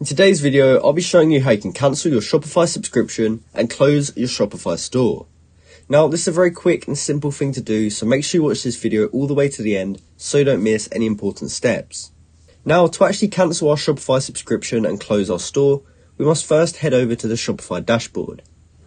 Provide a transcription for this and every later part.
In today's video, I'll be showing you how you can cancel your Shopify subscription and close your Shopify store. Now, this is a very quick and simple thing to do, so make sure you watch this video all the way to the end so you don't miss any important steps. Now, to actually cancel our Shopify subscription and close our store, we must first head over to the Shopify dashboard.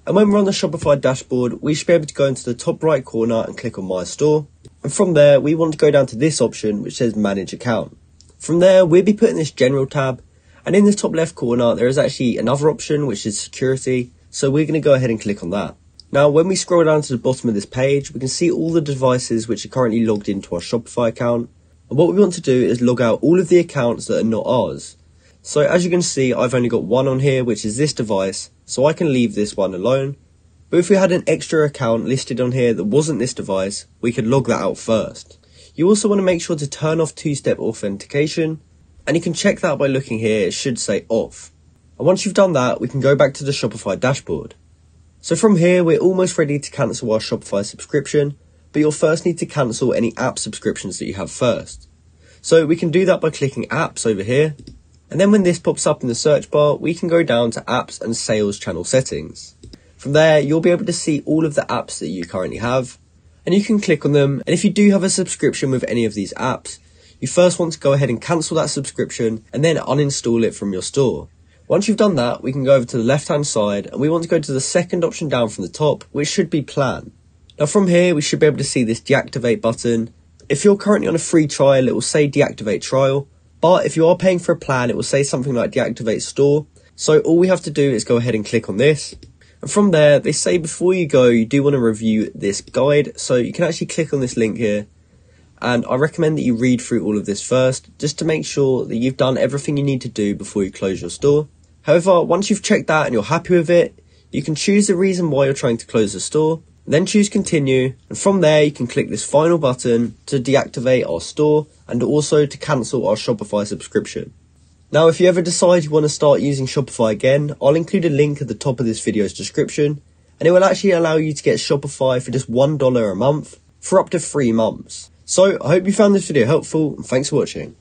And when we're on the Shopify dashboard, we should be able to go into the top right corner and click on My Store. And from there, we want to go down to this option which says Manage Account. From there, we'll be put in this General tab and in the top left corner, there is actually another option, which is security. So we're going to go ahead and click on that. Now, when we scroll down to the bottom of this page, we can see all the devices which are currently logged into our Shopify account. And what we want to do is log out all of the accounts that are not ours. So as you can see, I've only got one on here, which is this device. So I can leave this one alone. But if we had an extra account listed on here that wasn't this device, we could log that out first. You also want to make sure to turn off two-step authentication and you can check that by looking here, it should say off. And once you've done that, we can go back to the Shopify dashboard. So from here, we're almost ready to cancel our Shopify subscription, but you'll first need to cancel any app subscriptions that you have first. So we can do that by clicking apps over here. And then when this pops up in the search bar, we can go down to apps and sales channel settings. From there, you'll be able to see all of the apps that you currently have, and you can click on them. And if you do have a subscription with any of these apps, you first want to go ahead and cancel that subscription and then uninstall it from your store. Once you've done that, we can go over to the left hand side and we want to go to the second option down from the top, which should be plan. Now from here, we should be able to see this deactivate button. If you're currently on a free trial, it will say deactivate trial. But if you are paying for a plan, it will say something like deactivate store. So all we have to do is go ahead and click on this. And from there, they say before you go, you do want to review this guide. So you can actually click on this link here and I recommend that you read through all of this first, just to make sure that you've done everything you need to do before you close your store. However, once you've checked that and you're happy with it, you can choose the reason why you're trying to close the store, then choose continue, and from there you can click this final button to deactivate our store and also to cancel our Shopify subscription. Now, if you ever decide you want to start using Shopify again, I'll include a link at the top of this video's description, and it will actually allow you to get Shopify for just $1 a month for up to three months. So I hope you found this video helpful and thanks for watching.